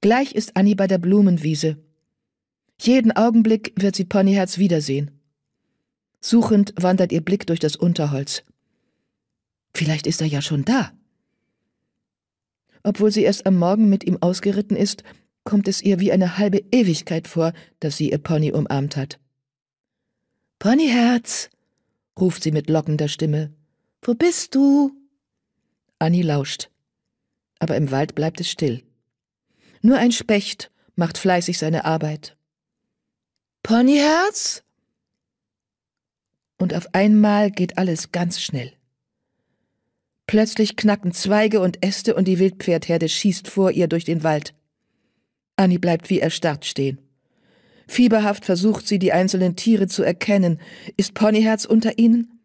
Gleich ist Annie bei der Blumenwiese. Jeden Augenblick wird sie Ponyherz wiedersehen. Suchend wandert ihr Blick durch das Unterholz. Vielleicht ist er ja schon da. Obwohl sie erst am Morgen mit ihm ausgeritten ist, kommt es ihr wie eine halbe Ewigkeit vor, dass sie ihr Pony umarmt hat. Ponyherz, ruft sie mit lockender Stimme. Wo bist du? Annie lauscht. Aber im Wald bleibt es still. Nur ein Specht macht fleißig seine Arbeit. Ponyherz? Und auf einmal geht alles ganz schnell. Plötzlich knacken Zweige und Äste und die Wildpferdherde schießt vor ihr durch den Wald. Annie bleibt wie erstarrt stehen. Fieberhaft versucht sie, die einzelnen Tiere zu erkennen. Ist Ponyherz unter ihnen?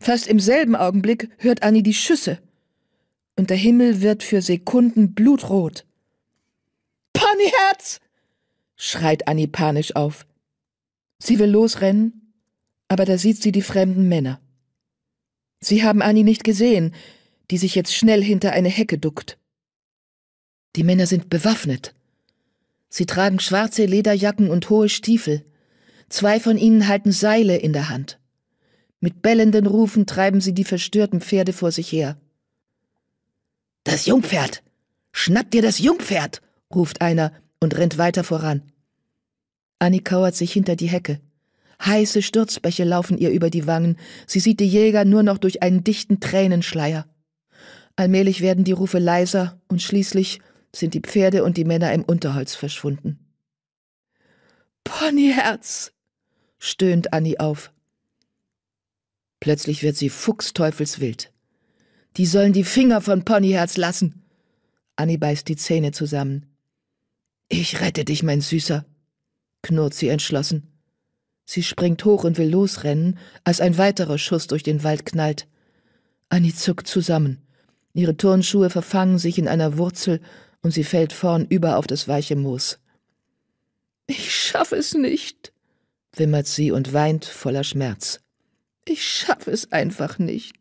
Fast im selben Augenblick hört Annie die Schüsse. Und der Himmel wird für Sekunden blutrot. Ponyherz! schreit Annie panisch auf. Sie will losrennen, aber da sieht sie die fremden Männer. Sie haben Annie nicht gesehen, die sich jetzt schnell hinter eine Hecke duckt. Die Männer sind bewaffnet. Sie tragen schwarze Lederjacken und hohe Stiefel. Zwei von ihnen halten Seile in der Hand. Mit bellenden Rufen treiben sie die verstörten Pferde vor sich her. Das Jungpferd! Schnapp dir das Jungpferd! Ruft einer und rennt weiter voran. Annie kauert sich hinter die Hecke. Heiße Sturzbäche laufen ihr über die Wangen. Sie sieht die Jäger nur noch durch einen dichten Tränenschleier. Allmählich werden die Rufe leiser und schließlich sind die Pferde und die Männer im Unterholz verschwunden. Ponyherz, stöhnt Annie auf. Plötzlich wird sie fuchsteufelswild. Die sollen die Finger von Ponyherz lassen. Annie beißt die Zähne zusammen. Ich rette dich, mein Süßer, knurrt sie entschlossen. Sie springt hoch und will losrennen, als ein weiterer Schuss durch den Wald knallt. Annie zuckt zusammen. Ihre Turnschuhe verfangen sich in einer Wurzel und sie fällt vornüber auf das weiche Moos. Ich schaff es nicht, wimmert sie und weint voller Schmerz. Ich schaff es einfach nicht.